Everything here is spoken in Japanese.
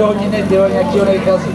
非常にね手割りが気を抜かず